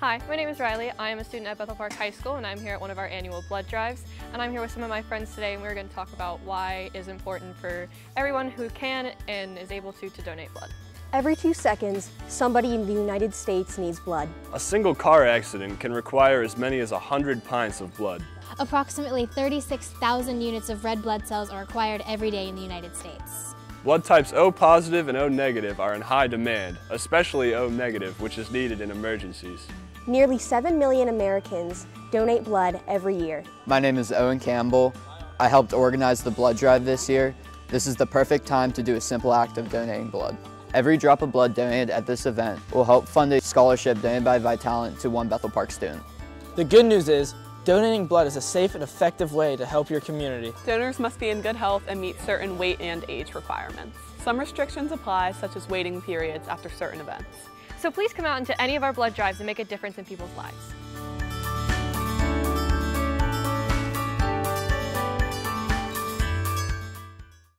Hi, my name is Riley. I am a student at Bethel Park High School and I'm here at one of our annual blood drives. And I'm here with some of my friends today and we're going to talk about why it is important for everyone who can and is able to to donate blood. Every two seconds, somebody in the United States needs blood. A single car accident can require as many as 100 pints of blood. Approximately 36,000 units of red blood cells are required every day in the United States. Blood types O positive and O negative are in high demand, especially O negative, which is needed in emergencies. Nearly 7 million Americans donate blood every year. My name is Owen Campbell. I helped organize the blood drive this year. This is the perfect time to do a simple act of donating blood. Every drop of blood donated at this event will help fund a scholarship donated by Vitalant to one Bethel Park student. The good news is, donating blood is a safe and effective way to help your community. Donors must be in good health and meet certain weight and age requirements. Some restrictions apply, such as waiting periods after certain events. So please come out into any of our blood drives and make a difference in people's lives.